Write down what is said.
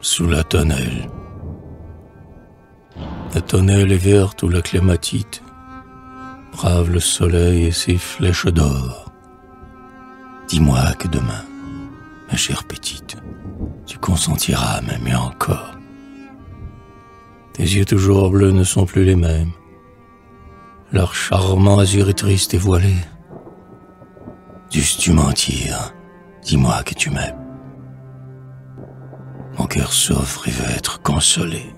sous la tonnelle. La tonnelle est verte où la clématite brave le soleil et ses flèches d'or. Dis-moi que demain, ma chère petite, tu consentiras à m'aimer encore. Tes yeux toujours bleus ne sont plus les mêmes. Leur charmant azur est triste et voilé. Dusses-tu mentir? Dis-moi que tu m'aimes. Mon cœur souffre et va être consolé.